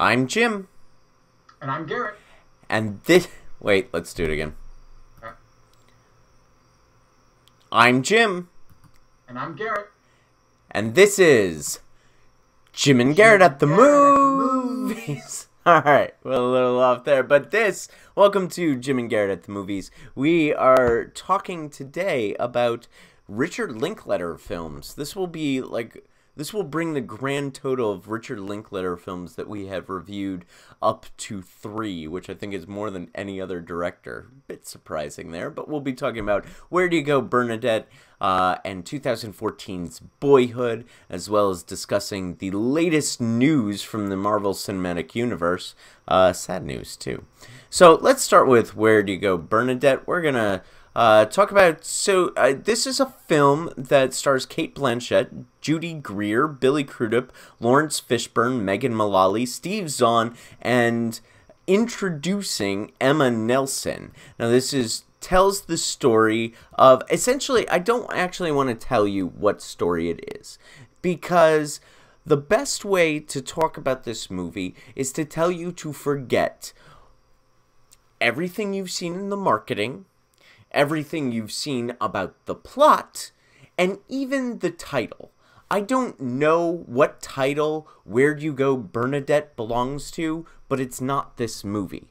I'm Jim. And I'm Garrett. And this. Wait, let's do it again. Okay. I'm Jim. And I'm Garrett. And this is Jim and Garrett at the Garrett movies. All right, well, a little off there, but this, welcome to Jim and Garrett at the movies. We are talking today about Richard Linklater films. This will be like this will bring the grand total of Richard Linklater films that we have reviewed up to three, which I think is more than any other director. Bit surprising there, but we'll be talking about Where Do You Go, Bernadette, uh, and 2014's Boyhood, as well as discussing the latest news from the Marvel Cinematic Universe. Uh, sad news, too. So let's start with Where Do You Go, Bernadette. We're going to uh, talk about so uh, this is a film that stars Cate Blanchett, Judy Greer, Billy Crudup, Laurence Fishburne, Megan Mullally, Steve Zahn, and introducing Emma Nelson. Now this is tells the story of essentially I don't actually want to tell you what story it is because the best way to talk about this movie is to tell you to forget everything you've seen in the marketing everything you've seen about the plot, and even the title. I don't know what title Where You Go Bernadette belongs to, but it's not this movie.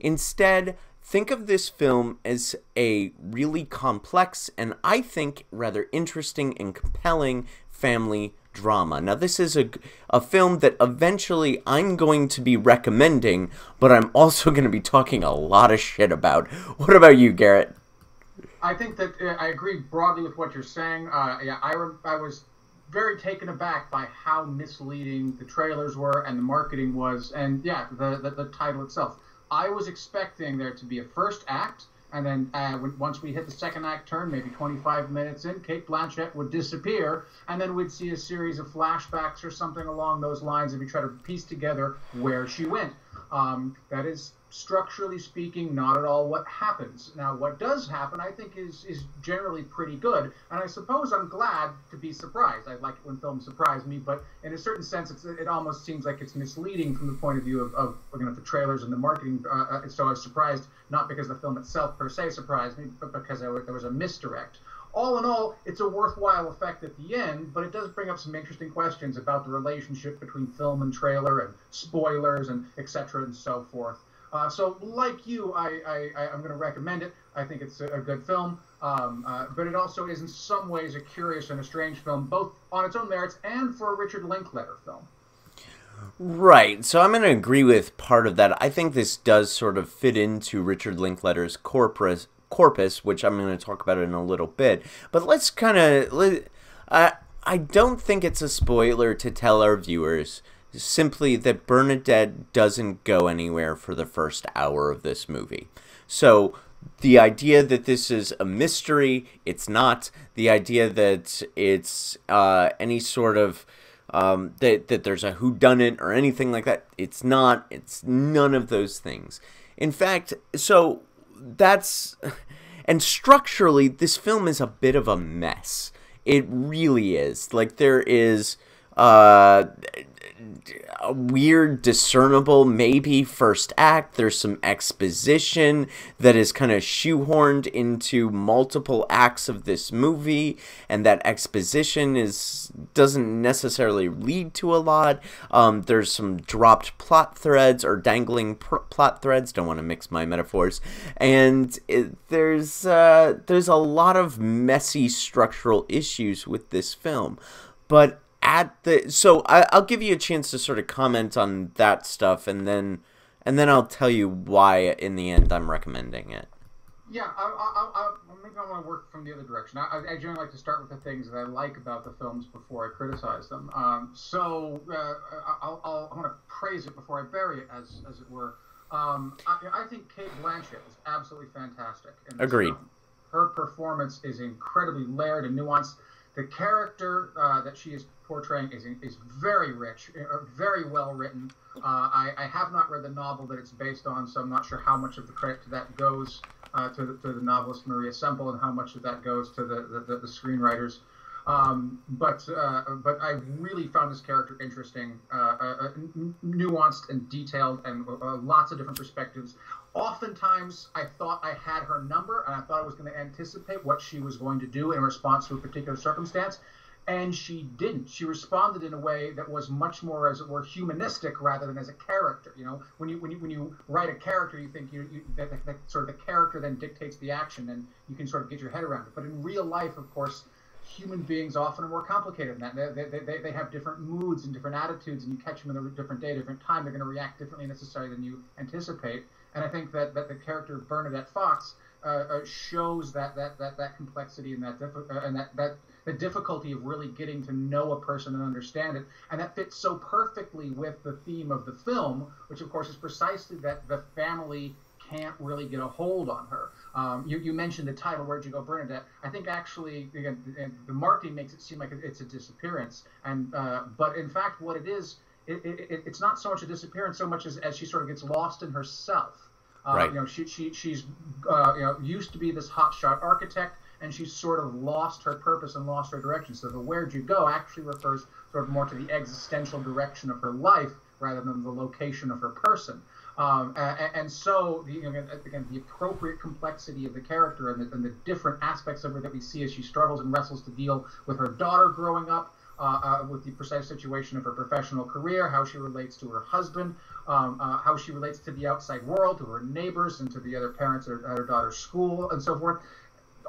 Instead, think of this film as a really complex and I think rather interesting and compelling family drama. Now, this is a, a film that eventually I'm going to be recommending, but I'm also going to be talking a lot of shit about. What about you, Garrett? I think that uh, I agree broadly with what you're saying. Uh, yeah, I, I was very taken aback by how misleading the trailers were and the marketing was, and yeah, the, the, the title itself. I was expecting there to be a first act, and then uh, when, once we hit the second act turn, maybe 25 minutes in, Cate Blanchett would disappear, and then we'd see a series of flashbacks or something along those lines, and we try to piece together where she went. Um, that is structurally speaking, not at all what happens. Now, what does happen, I think, is is generally pretty good, and I suppose I'm glad to be surprised. I like it when films surprise me, but in a certain sense, it almost seems like it's misleading from the point of view of, of looking at the trailers and the marketing. Uh, uh, so I was surprised, not because the film itself per se surprised me, but because there was a misdirect all in all, it's a worthwhile effect at the end, but it does bring up some interesting questions about the relationship between film and trailer and spoilers and etc. and so forth. Uh, so, like you, I, I, I, am going to recommend it. I think it's a, a good film, um, uh, but it also is in some ways a curious and a strange film, both on its own merits and for a Richard Linklater film. Right. So I'm going to agree with part of that. I think this does sort of fit into Richard Linklater's corpus, corpus which I'm going to talk about in a little bit. But let's kind of. Uh, I don't think it's a spoiler to tell our viewers simply that Bernadette doesn't go anywhere for the first hour of this movie. So the idea that this is a mystery, it's not. The idea that it's uh, any sort of um, that that there's a whodunit or anything like that, it's not. It's none of those things. In fact, so that's and structurally, this film is a bit of a mess. It really is. Like there is uh a weird discernible maybe first act. There's some exposition that is kind of shoehorned into multiple acts of this movie and that exposition is doesn't necessarily lead to a lot. Um, there's some dropped plot threads or dangling pr- plot threads don't want to mix my metaphors and it, there's uh, there's a lot of messy structural issues with this film. But at the so I, will give you a chance to sort of comment on that stuff, and then and then I'll tell you why in the end I'm recommending it. Yeah, I, I, I, maybe I want to work from the other direction. I, I generally like to start with the things that I like about the films before I criticize them. Um, so uh, I'll, I'll, I want to praise it before I bury it, as as it were. Um, I, I, think Cate Blanchett is absolutely fantastic. Agreed. Film. Her performance is incredibly layered and nuanced. The character uh, that she is portraying is, is very rich, uh, very well written. Uh, I, I, have not read the novel that it's based on, so I'm not sure how much of the credit to that goes uh, to, the, to, the, novelist Maria Semple and how much of that goes to the, the, the screenwriters. Um, but uh, but I really found this character interesting, uh, uh, nuanced and detailed, and lots of different perspectives. Oftentimes, I thought I had her number, and I thought I was going to anticipate what she was going to do in response to a particular circumstance and she didn't. She responded in a way that was much more, as it were, humanistic rather than as a character. You know, when you when you when you write a character, you think you, you that, that, that, sort of the character then dictates the action, and you can sort of get your head around it. But in real life, of course, human beings often are more complicated than that. They, they, they, they have different moods and different attitudes, and you catch them in a different day, different time. They're going to react differently necessarily than you anticipate. And I think that, that the character Bernadette Fox uh, uh, shows that, that, that, that complexity and that uh, and that, that the difficulty of really getting to know a person and understand it. And that fits so perfectly with the theme of the film, which of course is precisely that the family can't really get a hold on her. Um, you, you, mentioned the title, Where'd You Go, Bernadette? I think actually, again, the marketing makes it seem like it's a disappearance. And uh, But in fact, what it is, it, it, it's not so much a disappearance so much as, as she sort of gets lost in herself. Uh, right. You know, she, she, she's uh, you know used to be this hotshot architect and she's sort of lost her purpose and lost her direction. So the where'd you go actually refers sort of more to the existential direction of her life rather than the location of her person. Um, and, and, so, the, you know, again, the appropriate complexity of the character and the, and the, different aspects of her that we see as she struggles and wrestles to deal with her daughter growing up, uh, uh, with the precise situation of her professional career, how she relates to her husband, um, uh, how she relates to the outside world, to her neighbors, and to the other parents at her, at her daughter's school, and so forth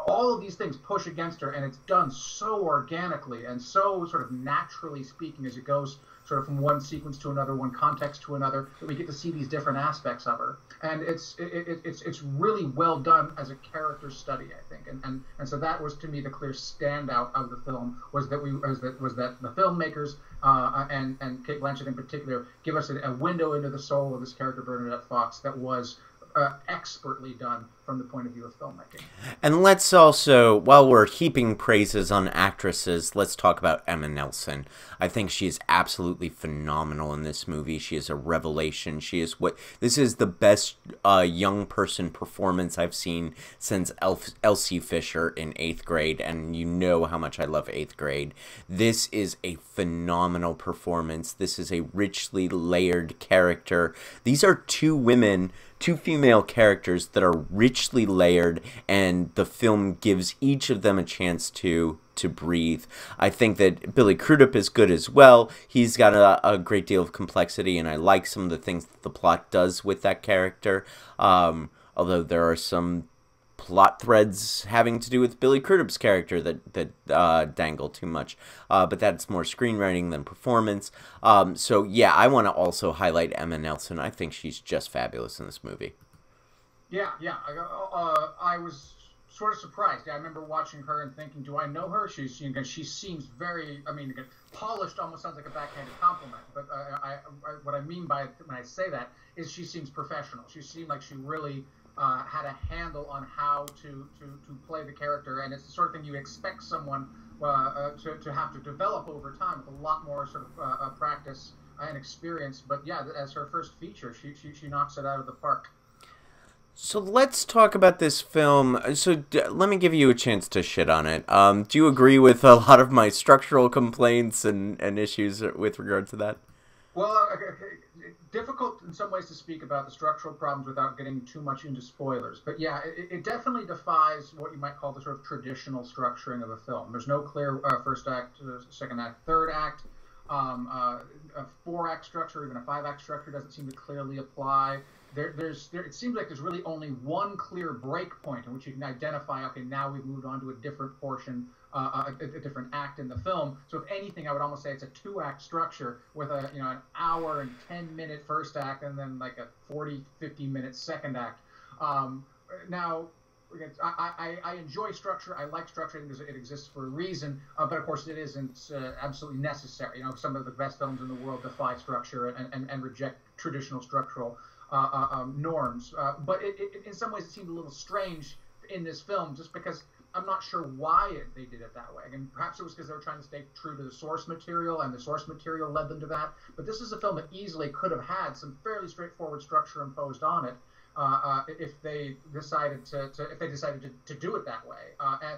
all of these things push against her, and it's done so organically and so sort of naturally speaking as it goes sort of from one sequence to another, one context to another, that we get to see these different aspects of her. And it's it, it, it's it's really well done as a character study, I think. And, and and so that was to me the clear standout of the film was that we was that was that the filmmakers uh, and and Cate Blanchett in particular give us a, a window into the soul of this character Bernadette Fox that was uh, expertly done from the point of view of filmmaking. And let's also, while we're heaping praises on actresses, let's talk about Emma Nelson. I think she is absolutely phenomenal in this movie. She is a revelation. She is what this is the best uh, young person performance I've seen since Elf, Elsie Fisher in eighth grade, and you know how much I love eighth grade. This is a phenomenal performance. This is a richly layered character. These are two women two female characters that are richly layered and the film gives each of them a chance to to breathe. I think that Billy Crudup is good as well. He's got a, a great deal of complexity and I like some of the things that the plot does with that character. Um, although there are some plot threads having to do with Billy Crudup's character that that uh, dangle too much, uh, but that's more screenwriting than performance. Um, so yeah, I want to also highlight Emma Nelson. I think she's just fabulous in this movie. Yeah, yeah. Uh, I was sort of surprised. I remember watching her and thinking, "Do I know her?" She's you know, she seems very. I mean, polished almost sounds like a backhanded compliment, but I, I, what I mean by when I say that is she seems professional. She seemed like she really uh, had a handle on how to, to, to play the character, and it's the sort of thing you expect someone uh, uh, to, to have to develop over time with a lot more sort of uh, uh, practice and experience. But yeah, as her first feature, she, she, she knocks it out of the park. So let's talk about this film. So d- let me give you a chance to shit on it. Um, do you agree with a lot of my structural complaints and, and issues with regard to that? Well, difficult in some ways to speak about the structural problems without getting too much into spoilers. But yeah, it, it definitely defies what you might call the sort of traditional structuring of a film. There's no clear uh, first act, uh, second act, third act. Um, uh, a four act structure, even a five act structure, doesn't seem to clearly apply. There, there's, there, it seems like there's really only one clear break point in which you can identify. Okay, now we've moved on to a different portion uh, a, a, different act in the film. So if anything, I would almost say it's a two-act structure with a you know an hour and 10 minute first act and then like a 40, 50 minute second act. Um, now. I, I, I, enjoy structure. I like structure because it exists for a reason, uh, but of course it isn't uh, absolutely necessary. You know, some of the best films in the world defy structure and, and, and reject traditional structural uh, uh um, norms. Uh, but it, it, in some ways, it seemed a little strange in this film, just because I'm not sure why it, they did it that way. And perhaps it was because they were trying to stay true to the source material, and the source material led them to that. But this is a film that easily could have had some fairly straightforward structure imposed on it uh, uh, if they decided to, to, if they decided to, to do it that way. Uh, and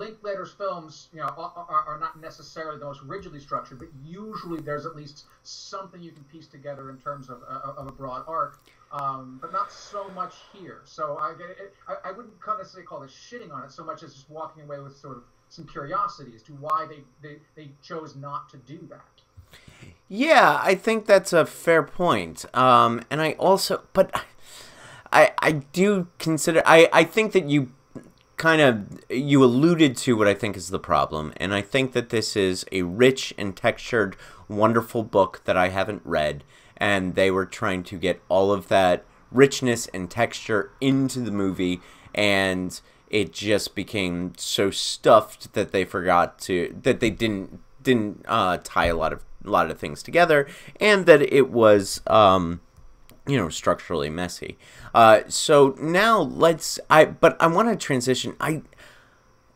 Linklater's films, you know, are, are, not necessarily the most rigidly structured, but usually there's at least something you can piece together in terms of, uh, of a broad arc. Um, but not so much here. So I, I, I wouldn't necessarily call this shitting on it so much as just walking away with sort of some curiosity as to why they, they, they chose not to do that. Yeah, I think that's a fair point. Um, and I also, but I, I do consider, I, I think that you kind of you alluded to what I think is the problem, and I think that this is a rich and textured, wonderful book that I haven't read, and they were trying to get all of that richness and texture into the movie, and it just became so stuffed that they forgot to that they didn't didn't uh, tie a lot of a lot of things together, and that it was. Um, you know structurally messy. Uh, so now let's I but I want to transition. I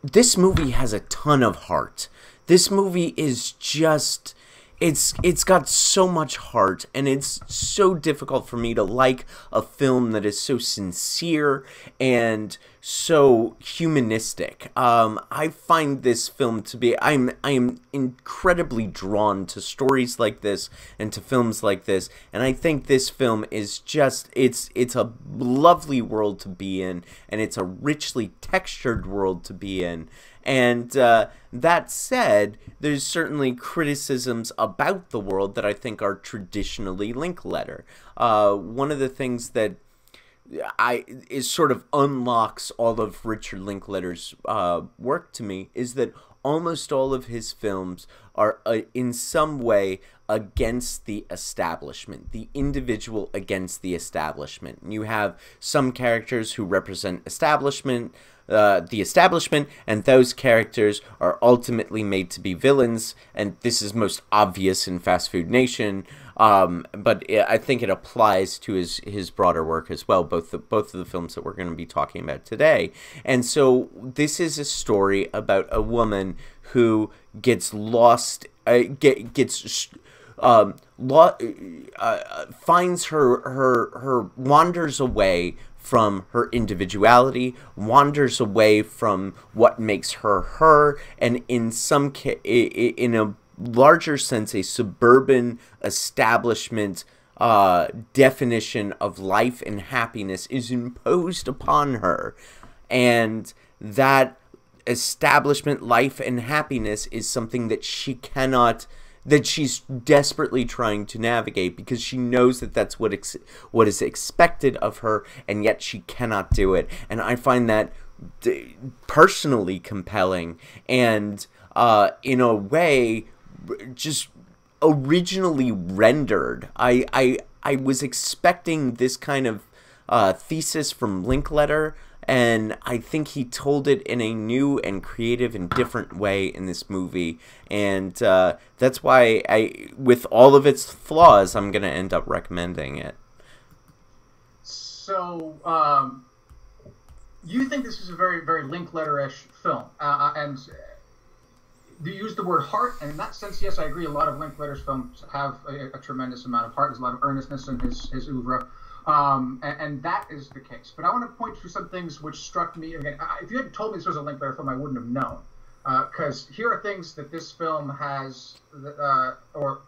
this movie has a ton of heart. This movie is just it's it's got so much heart and it's so difficult for me to like a film that is so sincere and so humanistic. Um, I find this film to be I'm I am incredibly drawn to stories like this and to films like this, and I think this film is just it's it's a lovely world to be in, and it's a richly textured world to be in. And uh, that said, there's certainly criticisms about the world that I think are traditionally Linklater. Uh, one of the things that I is sort of unlocks all of Richard Linklater's uh, work to me is that almost all of his films are uh, in some way against the establishment, the individual against the establishment. You have some characters who represent establishment, uh, the establishment, and those characters are ultimately made to be villains. And this is most obvious in Fast Food Nation, um, but it, I think it applies to his his broader work as well. Both the, both of the films that we're going to be talking about today. And so this is a story about a woman who gets lost, uh, get, gets. Um, lo- uh, finds her her her wanders away from her individuality, wanders away from what makes her her, and in some ca- in a larger sense, a suburban establishment uh, definition of life and happiness is imposed upon her, and that establishment life and happiness is something that she cannot that she's desperately trying to navigate because she knows that that's what what is expected of her and yet she cannot do it. And i find that personally compelling and uh, in a way just originally rendered. I i i was expecting this kind of uh, thesis from Linklater and I think he told it in a new and creative and different way in this movie, and uh, that's why I, with all of its flaws, I'm gonna end up recommending it. So, um, you think this is a very, very Linklater-ish film, uh, uh and you use the word heart, and in that sense, yes, I agree. A lot of Linklater's films have a, a tremendous amount of heart. There's a lot of earnestness in his his oeuvre. Um, and, and, that is the case. But I want to point to some things which struck me. Again, if you hadn't told me this was a Linklater film, I wouldn't have known. Because uh, here are things that this film has, uh, or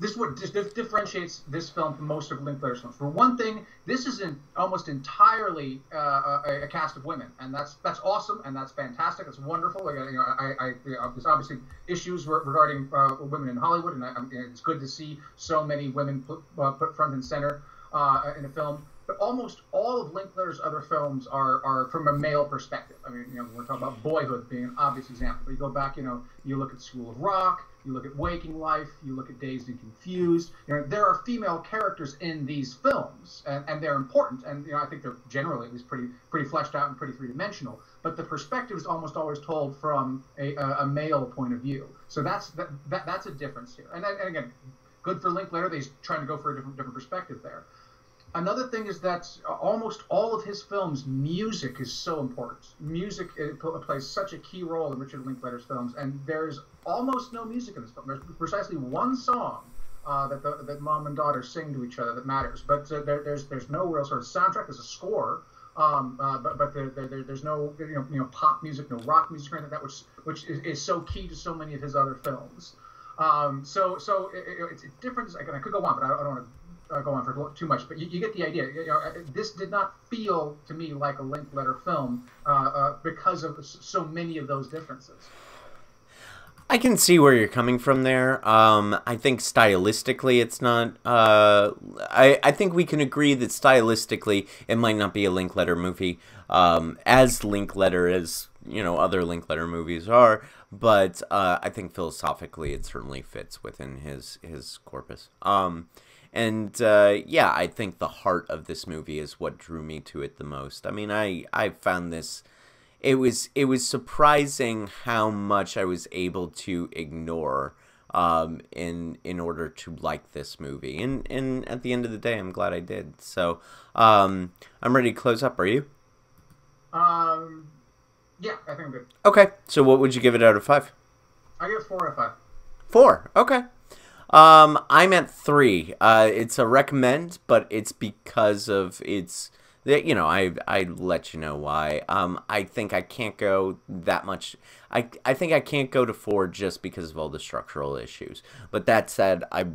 this is what differentiates this film from most of Linklater's films. For one thing, this is almost entirely uh, a, a, cast of women, and that's that's awesome and that's fantastic. It's wonderful. Like, you know, I, I, you know, there's obviously issues regarding uh, women in Hollywood, and I, it's good to see so many women put, uh, put front and center uh, in a film. But almost all of Linklater's other films are, are from a male perspective. I mean, you know, we're talking about Boyhood being an obvious example. But you go back, you know, you look at School of Rock, you look at Waking Life, you look at Dazed and Confused. You know, there are female characters in these films, and, and they're important. And you know, I think they're generally at least pretty pretty fleshed out and pretty three dimensional. But the perspective is almost always told from a, a, a male point of view. So that's that, that that's a difference here. And, and again, good for Linklater. He's trying to go for a different different perspective there another thing is that almost all of his films, music is so important. Music plays such a key role in Richard Linklater's films, and there's almost no music in this film. There's precisely one song uh, that the, that mom and daughter sing to each other that matters, but uh, there, there's there's no real sort of soundtrack. There's a score, Um, uh, but but there, there, there's no you know, you know pop music, no rock music, or anything like that, which which is, is so key to so many of his other films. Um, so so it, it, it's different. I could go on, but I, I don't want to uh, go on for too much. But you, you get the idea. You know, uh, this did not feel to me like a Linklater film uh, uh, because of so many of those differences. I can see where you're coming from there. Um, I think stylistically, it's not. Uh, I I think we can agree that stylistically, it might not be a Linklater movie, um, as Linklater as you know other Linklater movies are. But uh, I think philosophically, it certainly fits within his his corpus. Um, and uh, yeah, I think the heart of this movie is what drew me to it the most. I mean, I I found this it was it was surprising how much I was able to ignore um, in in order to like this movie. And and at the end of the day, I'm glad I did. So um, I'm ready to close up. Are you? Um, yeah, I think I'm good. Okay, so what would you give it out of five? I give it four out of five. Four. Okay. Um, I'm at three. Uh, it's a recommend, but it's because of its you know, I I let you know why. Um, I think I can't go that much. I I think I can't go to four just because of all the structural issues. But that said, I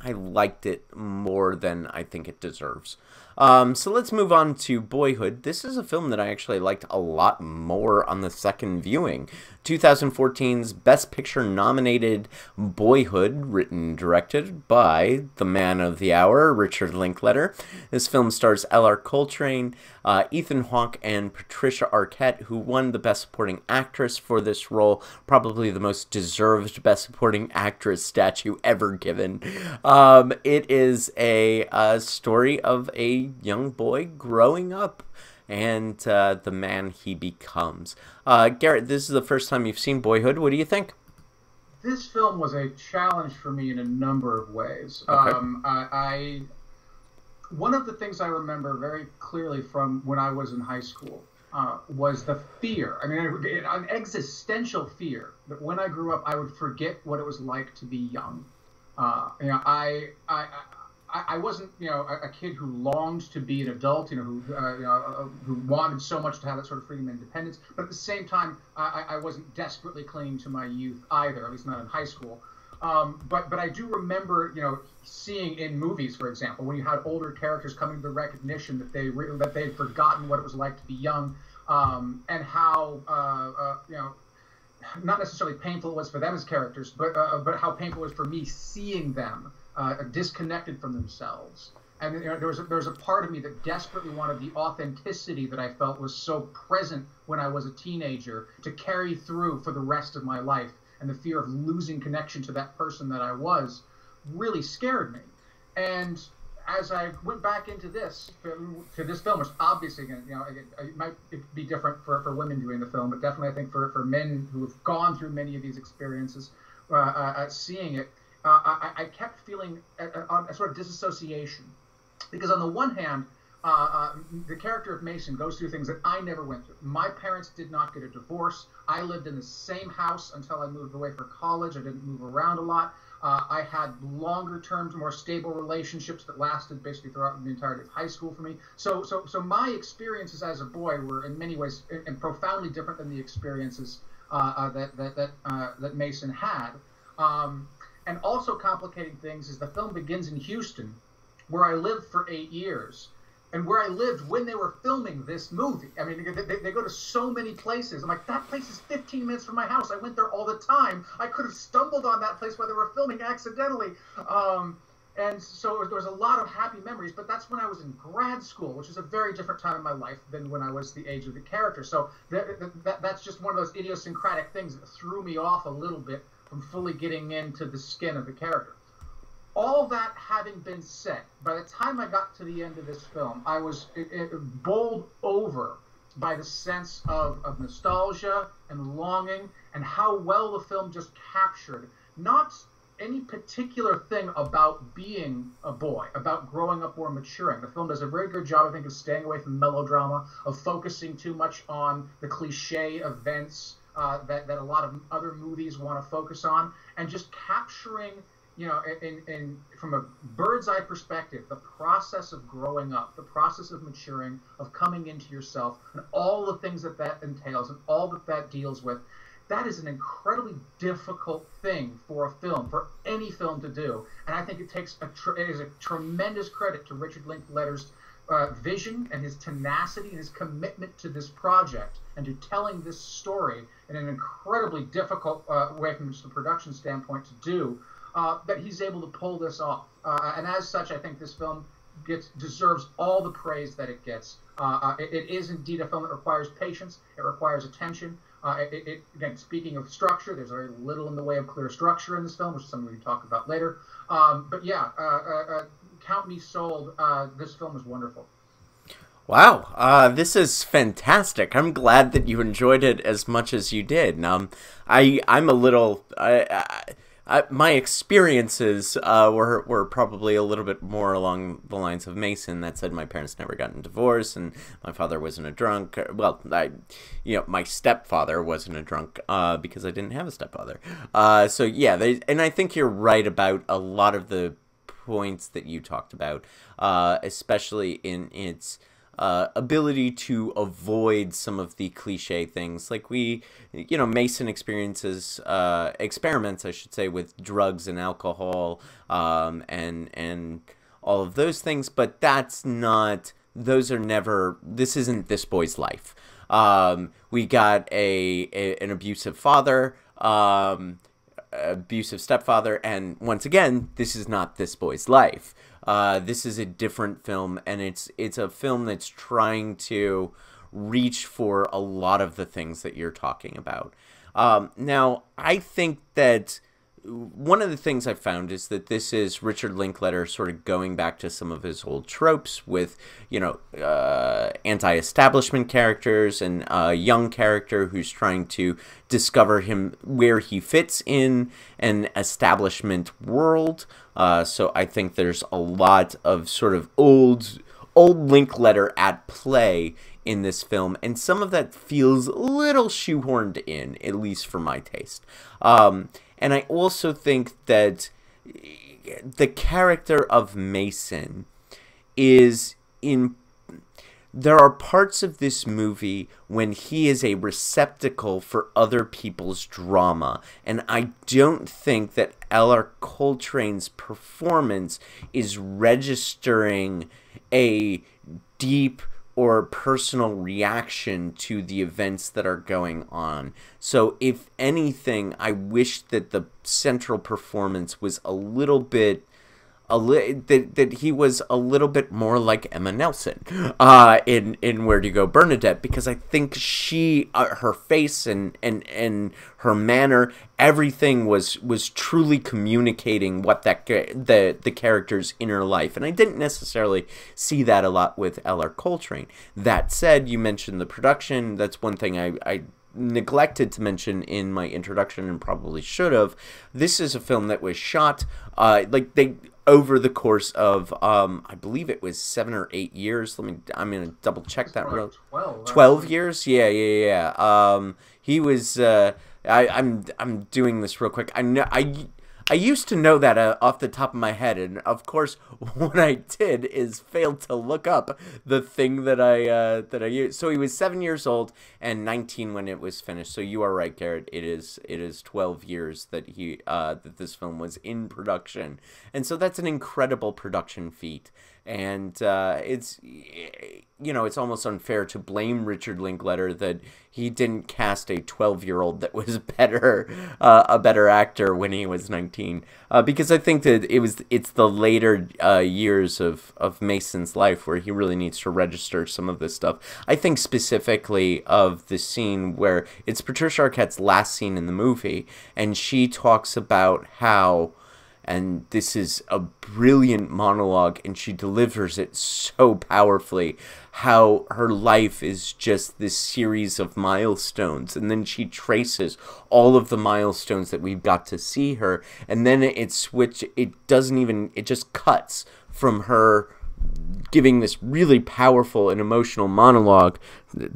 I liked it more than I think it deserves. Um, so let's move on to Boyhood. This is a film that I actually liked a lot more on the second viewing. 2014's Best Picture nominated Boyhood, written and directed by the man of the hour, Richard Linklater. This film stars Ellar Coltrane, uh, Ethan Hawke, and Patricia Arquette, who won the Best Supporting Actress for this role, probably the most deserved Best Supporting Actress statue ever given. Um, it is a, a story of a young boy growing up and uh, the man he becomes. Uh, Garrett, this is the first time you've seen Boyhood. What do you think? This film was a challenge for me in a number of ways. Okay. Um, I, I, one of the things I remember very clearly from when I was in high school uh, was the fear. I mean, an existential fear that when I grew up, I would forget what it was like to be young. Uh, you know, I, I, I, I wasn't, you know, a, a, kid who longed to be an adult, you know, who, uh, you know, uh, who wanted so much to have that sort of freedom and independence. But at the same time, I, I wasn't desperately clinging to my youth either, at least not in high school. Um, but but I do remember, you know, seeing in movies, for example, when you had older characters coming to the recognition that they re- that they'd forgotten what it was like to be young, um, and how uh, uh, you know not necessarily painful it was for them as characters, but uh, but how painful it was for me seeing them uh, disconnected from themselves. And you know, there was a, there was a part of me that desperately wanted the authenticity that I felt was so present when I was a teenager to carry through for the rest of my life. And the fear of losing connection to that person that I was really scared me. And as I went back into this to this film, which obviously you know it, might be different for, for women doing the film, but definitely I think for, for men who have gone through many of these experiences, uh, uh, seeing it, uh, I, I, kept feeling a, a, a, sort of disassociation. Because on the one hand, uh, uh, the character of Mason goes through things that I never went through. My parents did not get a divorce. I lived in the same house until I moved away for college. I didn't move around a lot. Uh, I had longer term, more stable relationships that lasted basically throughout the entirety of high school for me. So, so, so my experiences as a boy were in many ways and profoundly different than the experiences uh, uh, that that that, that Mason had. Um, and also complicating things is the film begins in Houston, where I lived for eight years, and where I lived when they were filming this movie. I mean, they, they, go to so many places. I'm like, that place is 15 minutes from my house. I went there all the time. I could have stumbled on that place while they were filming accidentally. Um, and so there was a lot of happy memories, but that's when I was in grad school, which is a very different time in my life than when I was the age of the character. So that, that, that's just one of those idiosyncratic things that threw me off a little bit from fully getting into the skin of the character. All that having been said, by the time I got to the end of this film, I was it, it, bowled over by the sense of, of nostalgia and longing and how well the film just captured not any particular thing about being a boy, about growing up or maturing. The film does a very good job, I think, of staying away from melodrama, of focusing too much on the cliche events uh, that, that a lot of other movies want to focus on, and just capturing you know, in, in from a bird's eye perspective, the process of growing up, the process of maturing, of coming into yourself, and all the things that that entails, and all that that deals with, that is an incredibly difficult thing for a film, for any film to do. And I think it takes a it is a tremendous credit to Richard Linklater's uh, vision and his tenacity and his commitment to this project and to telling this story in an incredibly difficult uh, way from just a production standpoint to do uh, that he's able to pull this off. Uh, and as such, I think this film gets deserves all the praise that it gets. Uh, uh, it, it is indeed a film that requires patience. It requires attention. It, it, again, speaking of structure, there's very little in the way of clear structure in this film, which is something we can talk about later. Um, but yeah, count me sold. this film is wonderful. Wow, uh, this is fantastic. I'm glad that you enjoyed it as much as you did. Um, I I'm a little I, I uh, my experiences uh, were were probably a little bit more along the lines of Mason. That said, my parents never gotten divorce, and my father wasn't a drunk. Well, I, you know, my stepfather wasn't a drunk uh, because I didn't have a stepfather. Uh, so yeah, they, and I think you're right about a lot of the points that you talked about, uh, especially in its uh, ability to avoid some of the cliche things. Like we you know mason experiences uh, experiments i should say with drugs and alcohol um, and and all of those things but that's not those are never this isn't this boy's life. Um, we got a, a, an abusive father um, abusive stepfather and once again this is not this boy's life uh, this is a different film, and it's it's a film that's trying to reach for a lot of the things that you're talking about. Um, now, I think that one of the things I found is that this is Richard Linklater sort of going back to some of his old tropes with, you know, uh, anti establishment characters and a young character who's trying to discover him where he fits in an establishment world. Uh, so I think there's a lot of sort of old, old Linklater at play in this film, and some of that feels a little shoehorned in, at least for my taste. Um, and I also think that the character of Mason is in there are parts of this movie when he is a receptacle for other people's drama. And i don't think that Ellar coltrane's performance is registering a deep or personal reaction to the events that are going on. So, if anything, I wish that the central performance was a little bit a li- that, that he was a little bit more like Emma Nelson uh, in in Where Do You Go Bernadette because I think she uh, her face and and and her manner everything was was truly communicating what that the the character's inner life and I didn't necessarily see that a lot with Ellar Coltrane. That said, you mentioned the production. That's one thing I I neglected to mention in my introduction and probably should have. This is a film that was shot uh, like they over the course of um, I believe it was seven or eight years. Let me I'm gonna double check that real 12, 12 years. Yeah, yeah, yeah. Um, he was. Uh, I, I'm I'm doing this real quick. I know I I used to know that uh, off the top of my head, and of course, what I did is failed to look up the thing that I uh, that I used. So he was seven years old and 19 when it was finished. So you are right, Garrett. It is it is 12 years that he uh, that this film was in production, and so that's an incredible production feat and uh, it's you know it's almost unfair to blame Richard Linklater that he didn't cast a 12 year old that was better uh, a better actor when he was 19 uh, because I think that it was it's the later uh, years of of Mason's life where he really needs to register some of this stuff. I think specifically of the scene where it's Patricia Arquette's last scene in the movie and she talks about how and this is a brilliant monologue and she delivers it so powerfully how her life is just this series of milestones and then she traces all of the milestones that we've got to see her and then it switch it doesn't even it just cuts from her giving this really powerful and emotional monologue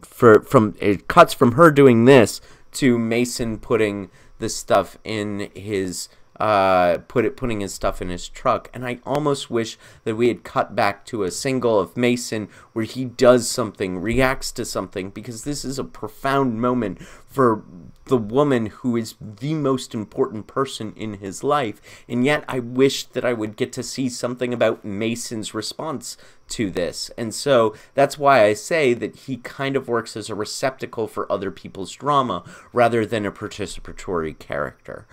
for from it cuts from her doing this to Mason putting the stuff in his uh, put it putting his stuff in his truck, and I almost wish that we had cut back to a single of Mason where he does something, reacts to something, because this is a profound moment for the woman who is the most important person in his life, and yet I wish that I would get to see something about Mason's response to this. And so that's why I say that he kind of works as a receptacle for other people's drama rather than a participatory character.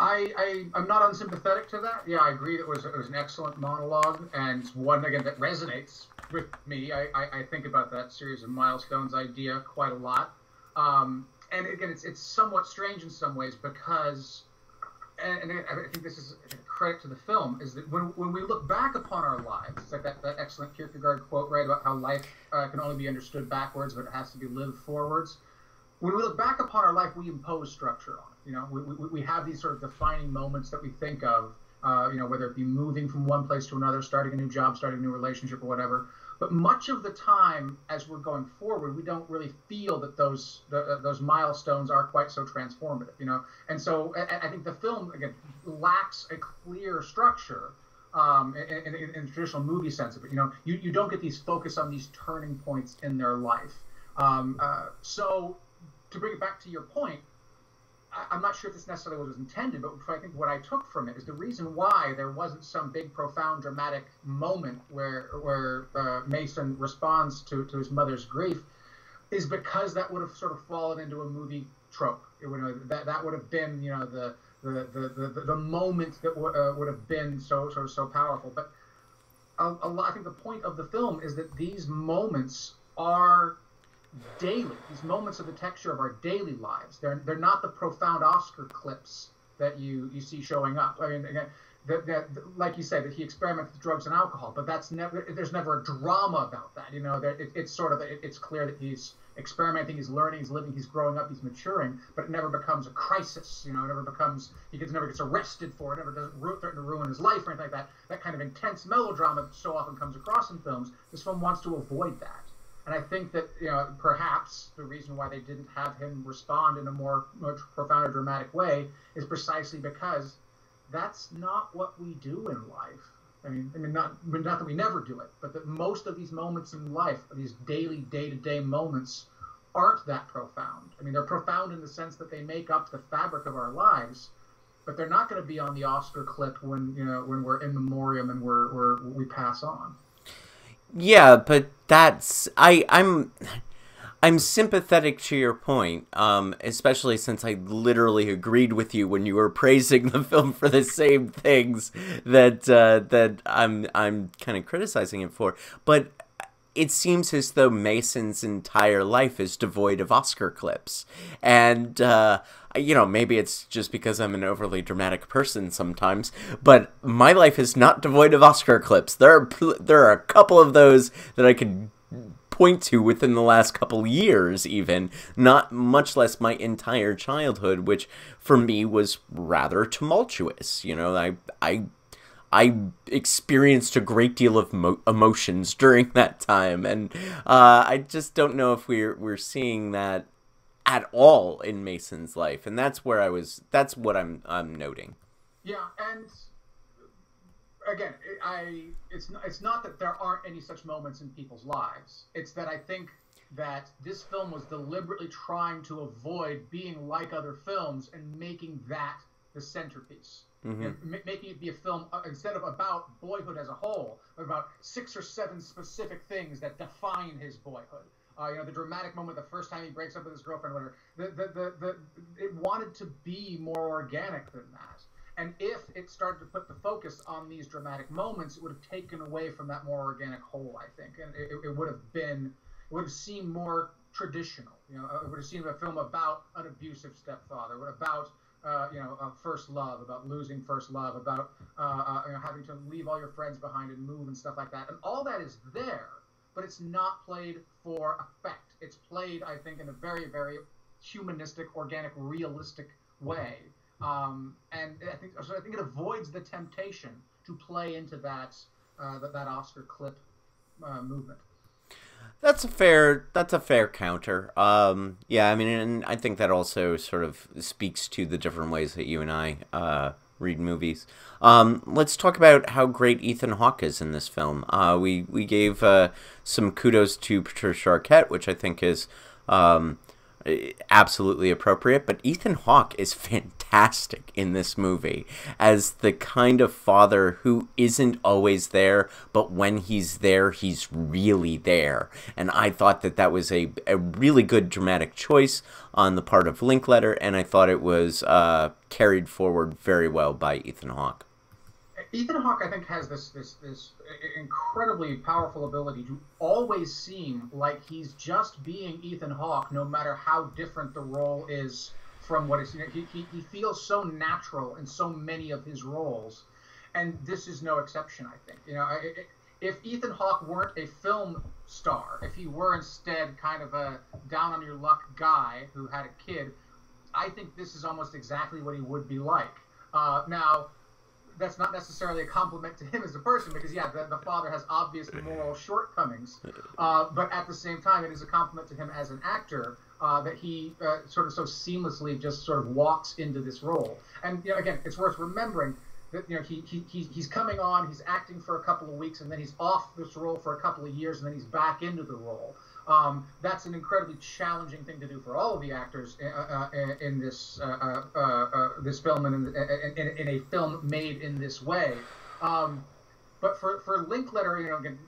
I, I am not unsympathetic to that. Yeah, I agree. It was it was an excellent monologue and one again that resonates with me. I, I, I think about that series of milestones idea quite a lot. Um, and again, it's it's somewhat strange in some ways because, and, and I think this is a credit to the film, is that when, when we look back upon our lives, it's like that, that excellent Kierkegaard quote, right, about how life uh, can only be understood backwards, but it has to be lived forwards. When we look back upon our life, we impose structure on it. You know, we, we, we have these sort of defining moments that we think of, uh, you know, whether it be moving from one place to another, starting a new job, starting a new relationship, or whatever. But much of the time, as we're going forward, we don't really feel that those the, uh, those milestones are quite so transformative, you know. And so I, I think the film again lacks a clear structure um, in, in, in, traditional movie sense of it. You know, you, you don't get these focus on these turning points in their life. Um, uh, so to bring it back to your point, I, am not sure if this necessarily was intended, but I think what I took from it is the reason why there wasn't some big, profound, dramatic moment where where uh, Mason responds to, to his mother's grief is because that would have sort of fallen into a movie trope. It would that that would have been you know the the the, the, the moment that w- uh, would have been so so so powerful. But a, a lot, I think the point of the film is that these moments are daily. These moments of the texture of our daily lives. They're they're not the profound Oscar clips that you you see showing up. I mean, again, that, that like you said, that he experiments with drugs and alcohol, but that's never. There's never a drama about that. You know, that it, it's sort of it, it's clear that he's experimenting, he's learning, he's living, he's growing up, he's maturing, but it never becomes a crisis. You know, it never becomes he gets never gets arrested for it, never doesn't threaten to ruin his life or anything like that. That kind of intense melodrama that so often comes across in films. This film wants to avoid that. And I think that you know perhaps the reason why they didn't have him respond in a more, more profound or dramatic way is precisely because that's not what we do in life. I mean, I mean, not not that we never do it, but that most of these moments in life, these daily, day-to-day moments, aren't that profound. I mean, they're profound in the sense that they make up the fabric of our lives, but they're not going to be on the Oscar clip when you know when we're in memoriam and we're, we're we pass on. Yeah, but that's I I'm I'm sympathetic to your point, um, especially since I literally agreed with you when you were praising the film for the same things that uh, that I'm I'm kind of criticizing it for. But it seems as though Mason's entire life is devoid of Oscar clips, and uh, you know, maybe it's just because I'm an overly dramatic person sometimes, but my life is not devoid of Oscar clips. There are there are a couple of those that I could point to within the last couple years even not much less my entire childhood which for me was rather tumultuous you know i i I experienced a great deal of mo- emotions during that time, and uh, I just don't know if we're we're seeing that at all in Mason's life, and that's where I was. That's what I'm I'm noting. Yeah, and again, I it's it's not that there aren't any such moments in people's lives. It's that I think that this film was deliberately trying to avoid being like other films and making that the centerpiece. Mm-hmm. making it be a film uh, instead of about boyhood as a whole, but about six or seven specific things that define his boyhood. Uh, you know, the dramatic moment the first time he breaks up with his girlfriend, whatever. The, the, the, the, it wanted to be more organic than that. And if it started to put the focus on these dramatic moments, it would have taken away from that more organic whole, I think. And it, it would have been, it would have seemed more traditional. You know, it would have seemed a film about an abusive stepfather, about uh, you know, uh, first love, about losing first love, about uh, uh, you know, having to leave all your friends behind and move and stuff like that. And all that is there, but it's not played for effect. It's played, I think, in a very, very humanistic, organic, realistic way. Um, and I think so. I think it avoids the temptation to play into that uh, that, that Oscar clip uh, movement. That's a fair. That's a fair counter. Um, yeah, I mean, and I think that also sort of speaks to the different ways that you and I uh, read movies. Um, let's talk about how great Ethan Hawke is in this film. Uh, we we gave uh, some kudos to Patricia Arquette, which I think is um, absolutely appropriate. But Ethan Hawke is fantastic in this movie as the kind of father who isn't always there, but when he's there, he's really there. And I thought that that was a, a really good dramatic choice on the part of Linklater, and I thought it was uh, carried forward very well by Ethan Hawke. Ethan Hawke, I think, has this this this incredibly powerful ability to always seem like he's just being Ethan Hawke, no matter how different the role is from what he, he he feels so natural in so many of his roles, and this is no exception. I think you know. if Ethan Hawke weren't a film star, if he were instead kind of a down on your luck guy who had a kid, I think this is almost exactly what he would be like. Uh, now, that's not necessarily a compliment to him as a person because yeah, the, the father has obvious moral shortcomings, uh, but at the same time, it is a compliment to him as an actor uh, that he uh, sort of so seamlessly just sort of walks into this role. And you know, again, it's worth remembering that you know he, he he's coming on, he's acting for a couple of weeks, and then he's off this role for a couple of years, and then he's back into the role. Um, that's an incredibly challenging thing to do for all of the actors in, uh, uh in this uh, uh, uh, this film and in, in, in, a film made in this way. Um, but for for Linklater, you know, again,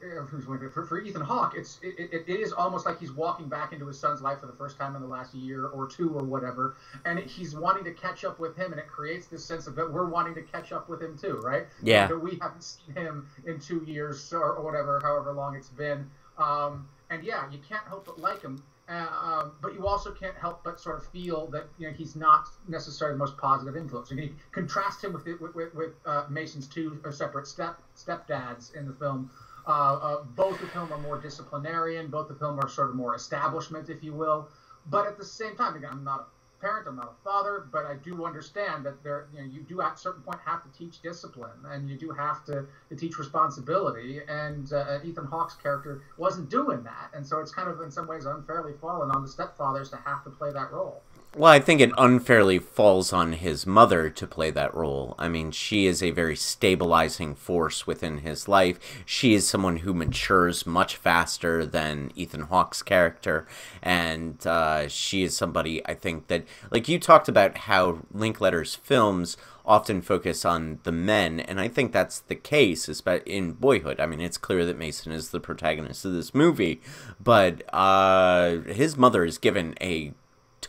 for, for Ethan Hawke, it's it, it, it is almost like he's walking back into his son's life for the first time in the last year or two or whatever, and it, he's wanting to catch up with him, and it creates this sense of that we're wanting to catch up with him too, right? Yeah. That we haven't seen him in two years or, or whatever, however long it's been. Um, and yeah, you can't help but like him. Uh, um, but you also can't help but sort of feel that you know he's not necessarily the most positive influence. You contrast him with with, with, with uh, Mason's two separate step stepdads in the film. Uh, uh, both of whom are more disciplinarian. Both of whom are sort of more establishment, if you will. But at the same time, again, I'm not parent, I'm not a father, but I do understand that there, you know, you do at a certain point have to teach discipline, and you do have to, to teach responsibility. And uh, Ethan Hawke's character wasn't doing that, and so it's kind of in some ways unfairly fallen on the stepfathers to have to play that role. Well, I think it unfairly falls on his mother to play that role. I mean, she is a very stabilizing force within his life. She is someone who matures much faster than Ethan Hawke's character. And uh, she is somebody, I think, that, like you talked about how Linklater's films often focus on the men, and I think that's the case especially in Boyhood. I mean, it's clear that Mason is the protagonist of this movie, but uh, his mother is given a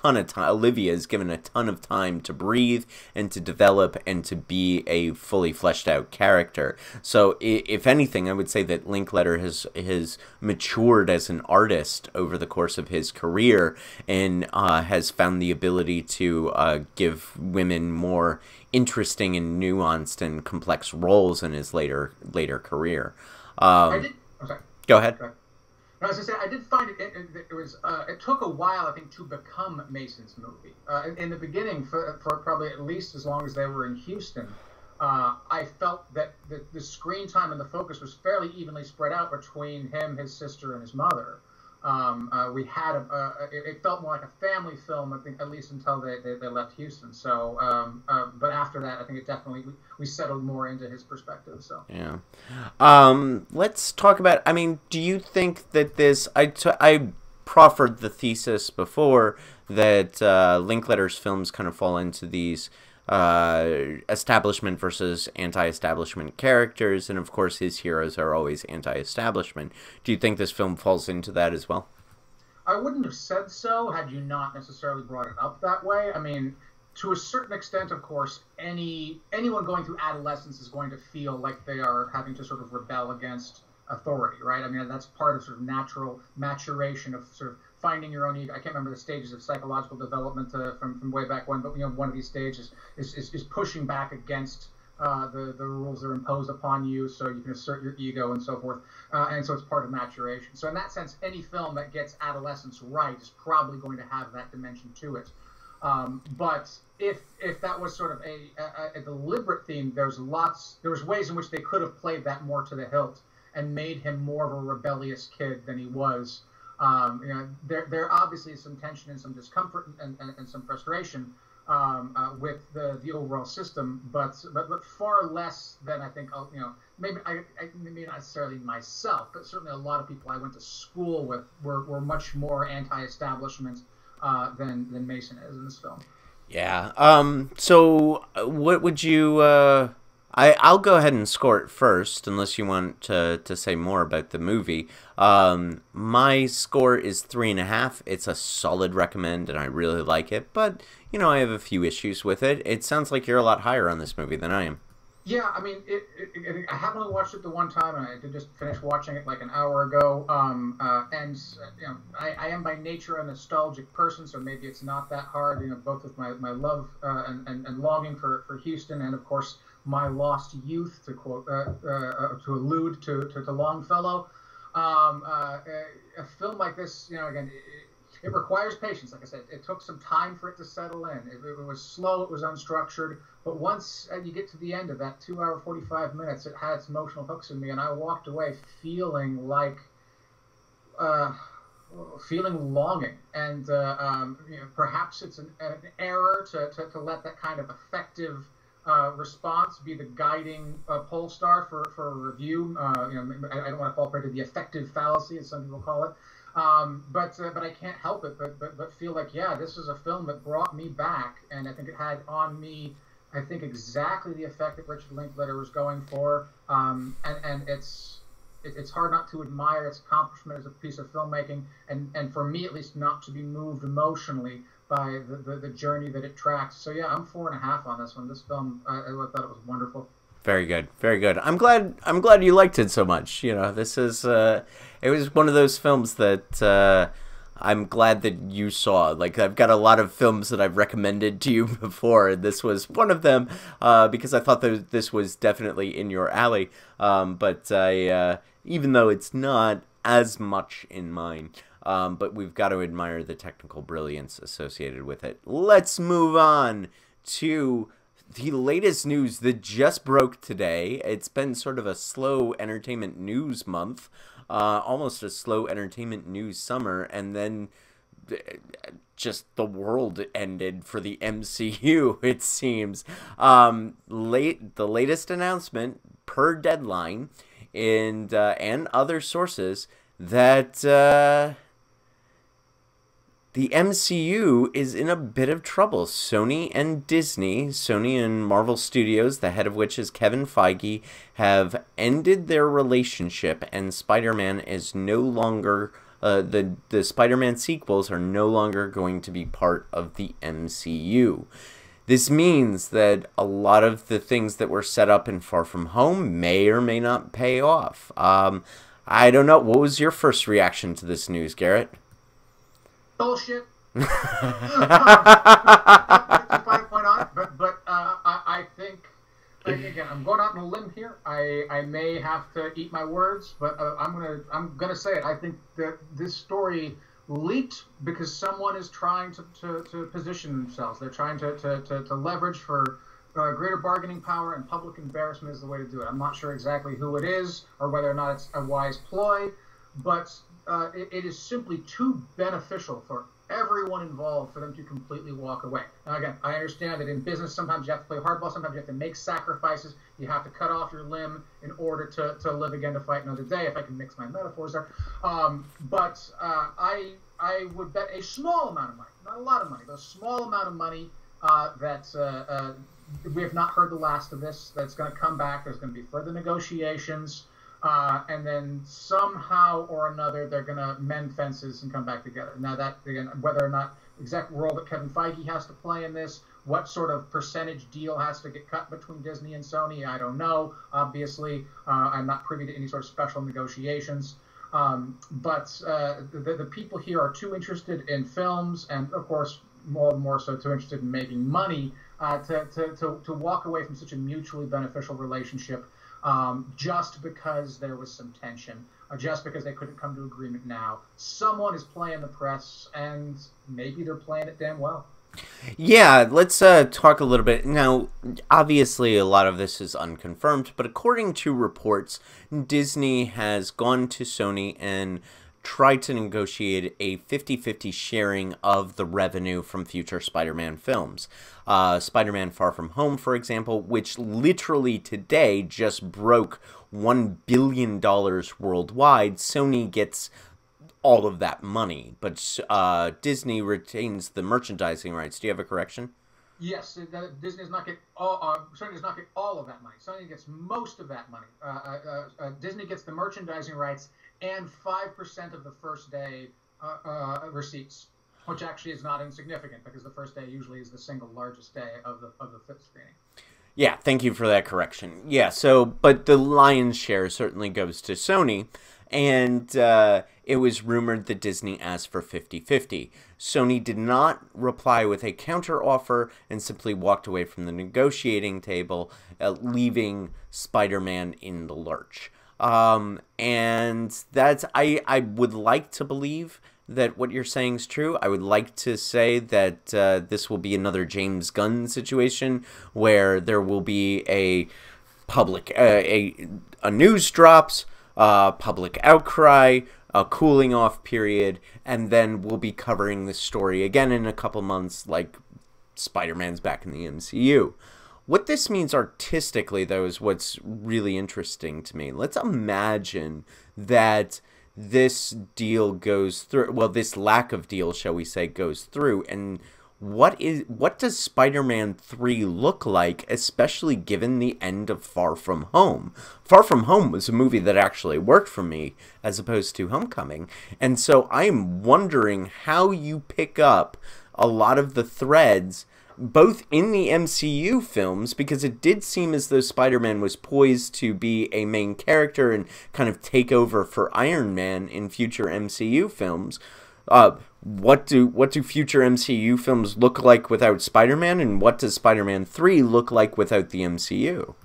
ton of time. Olivia is given a ton of time to breathe and to develop and to be a fully fleshed out character. So, if anything, I would say that Linklater has has matured as an artist over the course of his career and uh, has found the ability to uh, give women more interesting and nuanced and complex roles in his later later career. Um, did, go ahead. Ahead. I say I did find it. It, it, it was. Uh, it took a while, I think, to become Mason's movie. Uh, in, in, the beginning, for, for probably at least as long as they were in Houston, uh, I felt that the, the screen time and the focus was fairly evenly spread out between him, his sister, and his mother. Um, uh, we had a, a, it felt more like a family film, I think, at least until they, they, they left Houston. So, um, uh, but after that, I think it definitely we, we settled more into his perspective. So yeah, um, let's talk about. I mean, do you think that this? I, I proffered the thesis before that uh, Linklater's films kind of fall into these uh, establishment versus anti-establishment characters, and of course his heroes are always anti-establishment. Do you think this film falls into that as well? I wouldn't have said so had you not necessarily brought it up that way. I mean, to a certain extent, of course, any anyone going through adolescence is going to feel like they are having to sort of rebel against authority, right? I mean, that's part of sort of natural maturation of sort of finding your own ego. I can't remember the stages of psychological development uh, from, from way back when, but you know, one of these stages is, is, is pushing back against uh, the, the rules that are imposed upon you so you can assert your ego and so forth. Uh, and so it's part of maturation. So, in that sense, any film that gets adolescence right is probably going to have that dimension to it. Um, but if if that was sort of a, a, a, deliberate theme, there's lots, there was ways in which they could have played that more to the hilt and made him more of a rebellious kid than he was. Um, you know, there there obviously is some tension and some discomfort and, and, and some frustration um, uh, with the, the overall system, but, but but far less than I think uh, you know maybe I, I maybe not necessarily myself, but certainly a lot of people I went to school with were, were much more anti-establishment uh, than than Mason is in this film. Yeah. Um. So, uh, what would you? Uh, I I'll go ahead and score it first, unless you want to to say more about the movie. Um. My score is three and a half. It's a solid recommend, and I really like it. But you know, I have a few issues with it. It sounds like you're a lot higher on this movie than I am. Yeah, I mean, it, it, it, I have only watched it the one time, and I did just finish watching it like an hour ago. Um, uh, and you know, I, I, am by nature a nostalgic person, so maybe it's not that hard. You know, both with my, my love uh, and, and, and, longing for, for Houston, and of course my lost youth, to quote uh, uh, uh to allude to to, to Longfellow. Um, a, a, film like this, you know, again. It, requires patience. Like I said, it took some time for it to settle in. It, it was slow. It was unstructured but once uh, you get to the end of that two hour, 45 minutes, it had its emotional hooks in me, and I walked away feeling like, uh, feeling longing. And uh, um, you know, perhaps it's an, an error to, to, to, let that kind of effective uh, response be the guiding uh, pole star for, for a review. Uh, you know, I, I don't want to fall prey to the affective fallacy, as some people call it. Um, but uh, but I can't help it but, but but feel like yeah, this is a film that brought me back, and I think it had on me I think exactly the effect that Richard Linklater was going for, um, and and it's it, it's hard not to admire its accomplishment as a piece of filmmaking, and and for me at least not to be moved emotionally by the, the, the journey that it tracks. So yeah, I'm four and a half on this one. This film, I, I thought it was wonderful. Very good, very good. I'm glad. I'm glad you liked it so much. You know, this is. Uh, it was one of those films that. Uh, I'm glad that you saw. Like I've got a lot of films that I've recommended to you before, and this was one of them uh, because I thought that this was definitely in your alley. Um, but I, uh, even though it's not as much in mine, um, but we've got to admire the technical brilliance associated with it. Let's move on to the latest news that just broke today. It's been sort of a slow entertainment news month uh, almost a slow entertainment news summer, and then just the world ended for the MCU. It seems. Um, late the latest announcement per deadline, and uh, and other sources that. Uh, the MCU is in a bit of trouble. Sony and Disney, Sony and Marvel Studios, the head of which is Kevin Feige, have ended their relationship, and Spider Man is no longer. Uh, the the Spider-Man sequels are no longer going to be part of the MCU. This means that a lot of the things that were set up in Far From Home may or may not pay off. Um, I don't know. What was your first reaction to this news, Garret? Bullshit. point on, but but uh, I, I think again I'm going out on a limb here. I, I may have to eat my words, but uh, I'm gonna I'm gonna say it. I think that this story leaked because someone is trying to, to, to position themselves. They're trying to, to, to, to leverage for uh, greater bargaining power and public embarrassment is the way to do it. I'm not sure exactly who it is or whether or not it's a wise ploy, but uh, it, it is simply too beneficial for everyone involved for them to completely walk away. Now, again, I understand that in business, sometimes you have to play hardball, sometimes you have to make sacrifices. You have to cut off your limb in order to, to live again to fight another day, if I can mix my metaphors there. Um, but uh, I, I would bet a small amount of money, not a lot of money, but a small amount of money uh, that uh, uh we have not heard the last of this, that's going to come back. There's going to be further negotiations. Uh, and then somehow or another they're going to mend fences and come back together. Now that again, whether or not exact role that Kevin Feige has to play in this, what sort of percentage deal has to get cut between Disney and Sony, I don't know. Obviously, uh, I'm not privy to any sort of special negotiations. Um, but uh, the, the people here are too interested in films, and of course, more and more so, too interested in making money uh, to, to, to, to walk away from such a mutually beneficial relationship um, just because there was some tension, or just because they couldn't come to agreement now. Someone is playing the press, and maybe they're playing it damn well. Yeah, let's uh, talk a little bit. Now, obviously, a lot of this is unconfirmed, but according to reports, Disney has gone to Sony and tried to negotiate a 50 50 sharing of the revenue from future Spider Man films. Uh, Spider Man Far From Home, for example, which literally today just broke $1 billion worldwide, Sony gets all of that money, but uh, Disney retains the merchandising rights. Do you have a correction? Yes, Disney does not get all. Uh, Sony does not get all of that money. Sony gets most of that money. Uh, uh, uh Disney gets the merchandising rights and five percent of the first day uh, uh, receipts, which actually is not insignificant because the first day usually is the single largest day of the of the fifth screening. Yeah, thank you for that correction. Yeah, so but the lion's share certainly goes to Sony and uh, it was rumored that Disney asked for 50 50. Sony did not reply with a counteroffer and simply walked away from the negotiating table, uh, leaving Spider Man in the lurch. Um, and that's, I, I would like to believe that what you're saying is true. I would like to say that uh, this will be another James Gunn situation where there will be a public, uh, a, a news drops uh, public outcry, a cooling off period, and then we'll be covering this story again in a couple months, like Spider Man's back in the MCU. What this means artistically, though, is what's really interesting to me. Let's imagine that this deal goes through, well, this lack of deal, shall we say, goes through, and what is what does Spider-Man 3 look like especially given the end of Far From Home? Far From Home was a movie that actually worked for me as opposed to Homecoming. And so I'm wondering how you pick up a lot of the threads both in the MCU films because it did seem as though Spider-Man was poised to be a main character and kind of take over for Iron Man in future MCU films. Uh, what do what do future MCU films look like without Spider-Man, and what does Spider-Man Three look like without the MCU?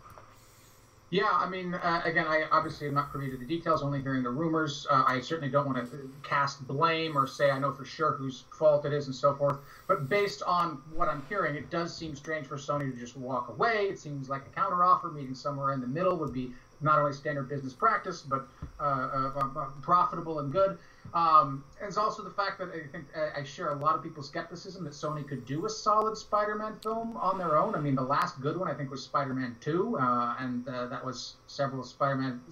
Yeah, I mean, uh, again, I obviously am not privy to the details, only hearing the rumors. Uh, I certainly don't want to cast blame or say I know for sure whose fault it is and so forth. But based on what I'm hearing, it does seem strange for Sony to just walk away. It seems like a counteroffer, meeting somewhere in the middle would be not only standard business practice, but uh, uh, uh profitable and good. Um, it's also the fact that I think I share a lot of people's skepticism that Sony could do a solid Spider-Man film on their own. I mean, the last good one I think was Spider-Man 2, uh, and uh, that was several Spider-Man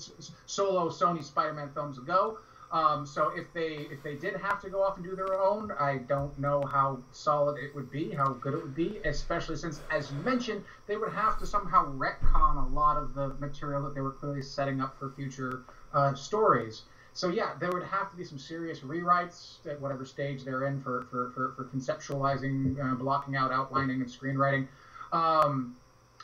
solo Sony Spider-Man films ago. Um, so if they if they did have to go off and do their own, I don't know how solid it would be, how good it would be, especially since, as you mentioned, they would have to somehow retcon a lot of the material that they were clearly setting up for future uh, stories. So yeah, there would have to be some serious rewrites at whatever stage they're in for for, for, for conceptualizing, uh, blocking out, outlining, and screenwriting. Um,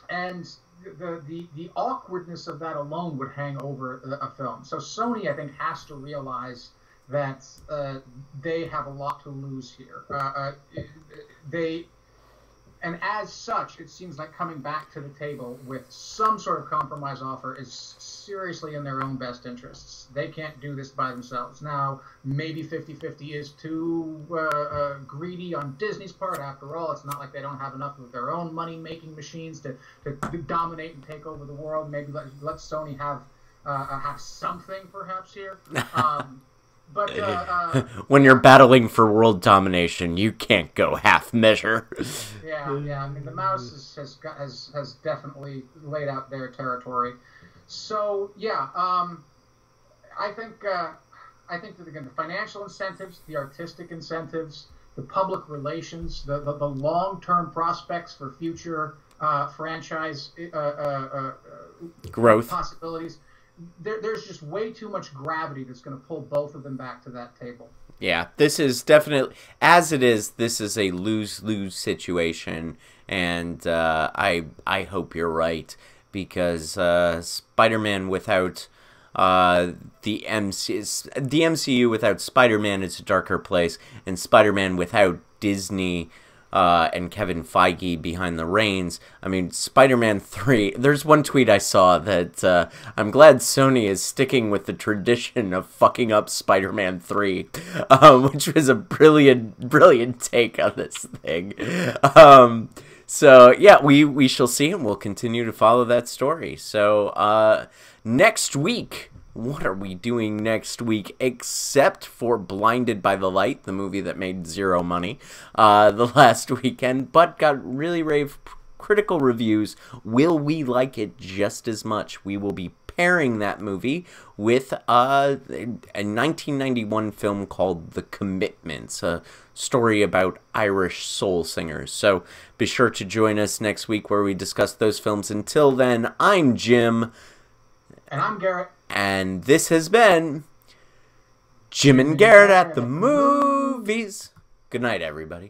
and the, the the awkwardness of that alone would hang over a, a film. So Sony, I think, has to realize that uh, they have a lot to lose here. Uh, uh they and as such, it seems like coming back to the table with some sort of compromise offer is seriously in their own best interests. They can't do this by themselves. Now, maybe 50 50 is too uh, uh, greedy on Disney's part. After all, it's not like they don't have enough of their own money making machines to, to, to, dominate and take over the world. Maybe let, let Sony have, uh, have something perhaps here. Um, but uh, uh, when you're battling for world domination, you can't go half measure. yeah, yeah. I mean, the mouse is, has has has definitely laid out their territory. So yeah, um, I think uh, I think that again the financial incentives, the artistic incentives, the public relations, the the, the long term prospects for future uh, franchise uh, uh, growth possibilities there, there's just way too much gravity that's going to pull both of them back to that table. Yeah, this is definitely as it is. This is a lose lose situation, and uh, I I hope you're right because uh, Spider-Man without uh, the MC the MCU without Spider-Man is a darker place, and Spider-Man without Disney uh, and Kevin Feige behind the reins. I mean, Spider Man 3, there's one tweet I saw that uh, I'm glad Sony is sticking with the tradition of fucking up Spider Man 3, um, which was a brilliant, brilliant take on this thing. Um, so, yeah, we, we shall see, and we'll continue to follow that story. So, uh, next week what are we doing next week except for Blinded by the Light, the movie that made zero money uh, the last weekend, but got really rave critical reviews. Will we like it just as much? We will be pairing that movie with uh, a 1991 film called The Commitments, a story about Irish soul singers. So be sure to join us next week where we discuss those films. Until then, I'm Jim. And I'm Garret. And this has been Jim and Garret at the movies. Good night, everybody.